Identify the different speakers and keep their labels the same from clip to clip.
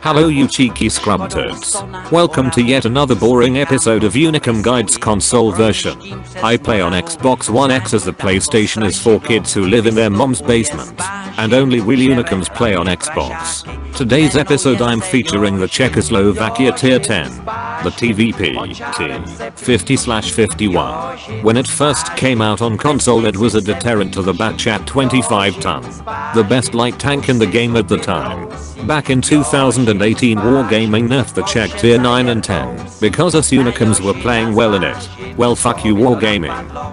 Speaker 1: Hello you cheeky scrub turds. Welcome to yet another boring episode of Unicum Guide's console version. I play on Xbox One X as the PlayStation is for kids who live in their mom's basement. And only will Unicums play on Xbox. Today's episode I'm featuring the Czechoslovakia Tier 10. The TVP T50-51. When it first came out on console it was a deterrent to the Batchat 25 ton. The best light tank in the game at the time. Back in 2018 Wargaming nerfed the Czech tier 9 and 10 because us unicums were playing well in it. Well fuck you Wargaming.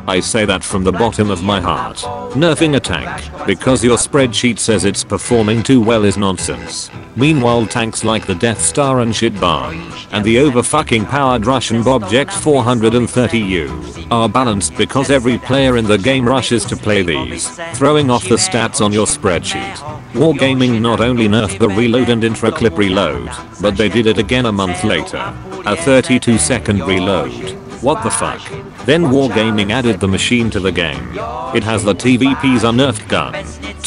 Speaker 1: I say that from the bottom of my heart. Nerfing a tank because your spreadsheet says it's performing too well is nonsense. Meanwhile tanks like the Death Star and Shitbarn and the over fucking powered Russian Bobject 430U are balanced because every player in the game rushes to play these, throwing off the stats on your spreadsheet. Wargaming not only nerfed the reload and intra-clip reload, but they did it again a month later. A 32 second reload. What the fuck? Then Wargaming added the machine to the game. It has the TVP's unnerfed gun.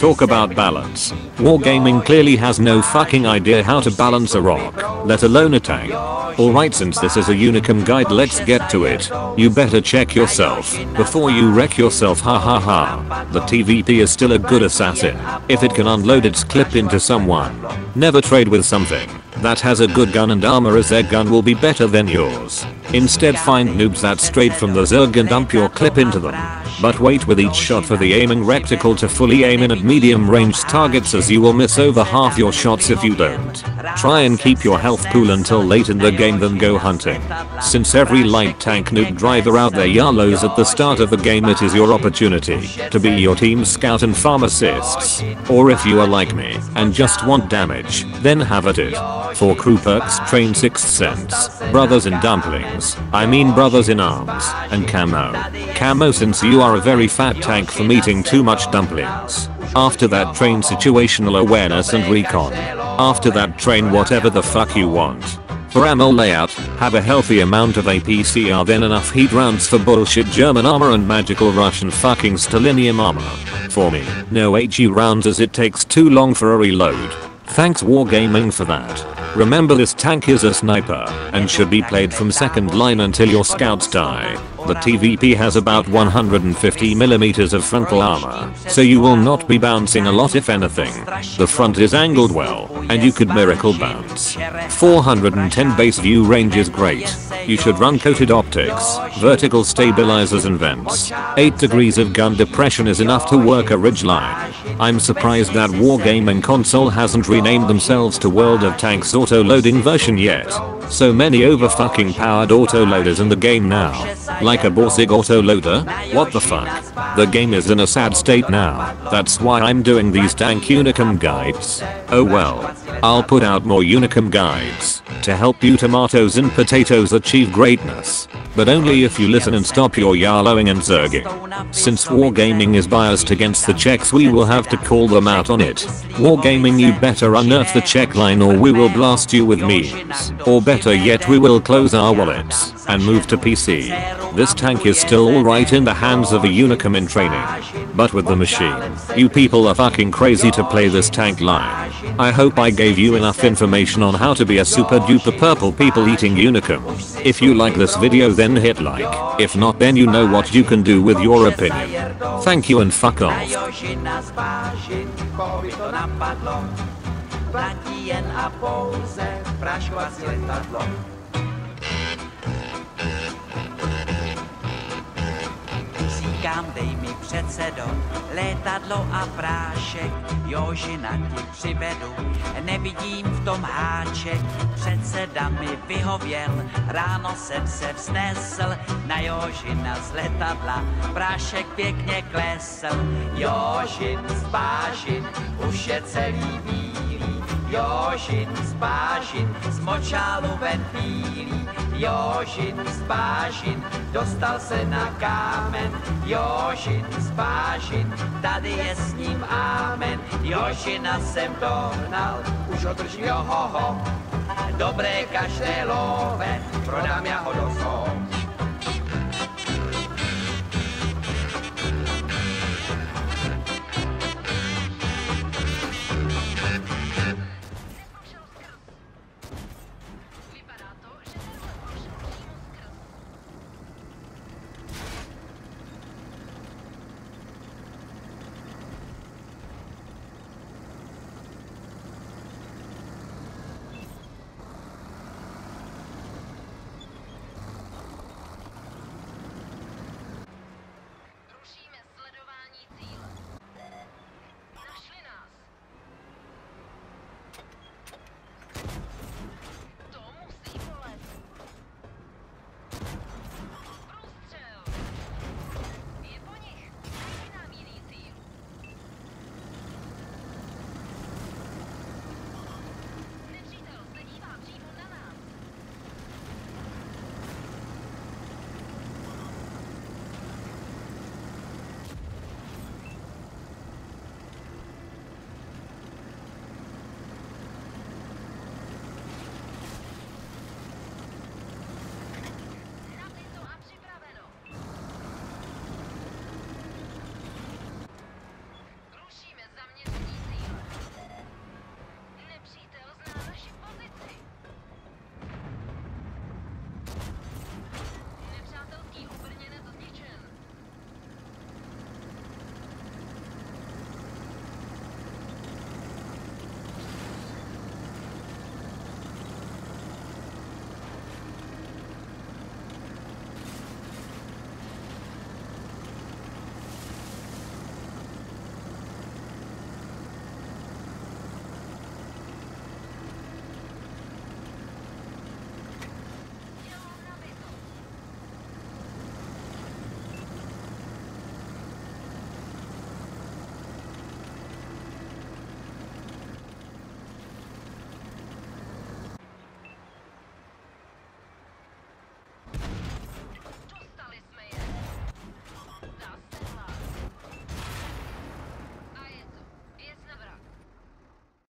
Speaker 1: Talk about balance. Wargaming clearly has no fucking idea how to balance a rock, let alone a tank. Alright since this is a Unicum guide let's get to it. You better check yourself before you wreck yourself ha ha ha. The TVP is still a good assassin if it can unload its clip into someone. Never trade with something that has a good gun and armor as their gun will be better than yours. Instead find noobs that straight from the Zerg and dump your clip into them. But wait with each shot for the aiming reticle to fully aim in at medium range targets as you will miss over half your shots if you don't. Try and keep your health pool until late in the game then go hunting. Since every light tank noob driver out there yellows at the start of the game it is your opportunity to be your team scout and farm assists. Or if you are like me and just want damage, then have at it. For crew perks train 6th sense, brothers in dumplings, I mean brothers in arms, and camo. Camo since you are a very fat tank from eating too much dumplings. After that train situational awareness and recon. After that train whatever the fuck you want. For ammo layout, have a healthy amount of APCR then enough heat rounds for bullshit German armor and magical Russian fucking Stalinium armor. For me, no HE rounds as it takes too long for a reload. Thanks Wargaming for that. Remember this tank is a sniper and should be played from second line until your scouts die. The TVP has about 150mm of frontal armor, so you will not be bouncing a lot if anything. The front is angled well, and you could miracle bounce. 410 base view range is great. You should run coated optics, vertical stabilizers and vents. 8 degrees of gun depression is enough to work a ridge line. I'm surprised that Wargaming console hasn't renamed themselves to World of Tanks auto-loading version yet. So many over fucking powered autoloaders in the game now. Like a Borsig autoloader? What the fuck? The game is in a sad state now. That's why I'm doing these tank Unicum guides. Oh well. I'll put out more Unicum guides to help you tomatoes and potatoes achieve greatness. But only if you listen and stop your yallowing and zerging. Since Wargaming is biased against the Czechs we will have to call them out on it. Wargaming you better unearth the Czech line or we will blast you with memes. Or better yet we will close our wallets and move to PC. This tank is still alright in the hands of a Unicum in training. But with the machine, you people are fucking crazy to play this tank line. I hope I gave you enough information on how to be a super duper purple people eating Unicum. If you like this video then hit like, if not then you know what you can do with your opinion. Thank you and fuck off.
Speaker 2: Říkám, dej mi předsedo, letadlo a prášek, Jožina ti přivedu, nevidím v tom háček. Předseda mi vyhověl, ráno jsem se vznesl, na Jožina z letadla, prášek pěkně klesl. Jožin z už je celý bílý, Jožin z bážin, z močálu ven bílý, Jožin z dostal se na kámen, Jožin z tady je s ním ámen, Jožina jsem dohnal, už ho držím johoho, dobré každé love, prodám já ho do zoo.